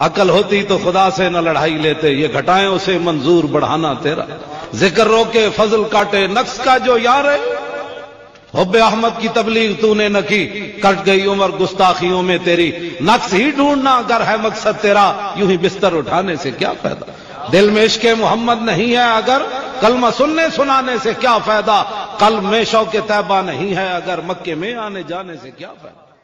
عقل ہوتی تو خدا سے نہ لڑائی لیتے، یہ گھٹائیں اسے منظور بڑھانا تیرا۔ ذکر روکے، فضل کاٹے، نقص کا جو یار ہے۔ حب احمد کی تبلیغ تو نے نہ کی، کٹ گئی عمر گستاخیوں میں تیری۔ نقص ہی ڈھونڈنا اگر ہے مقصد تیرا، یوں ہی بستر اٹھانے سے کیا فائدہ؟ دل میں عشق محمد نہیں ہے اگر، کلمہ سننے سنانے سے کیا فائدہ؟ قلب میں شوق طیبہ نہیں ہے اگر، مکے میں آنے جانے سے کیا فائدہ؟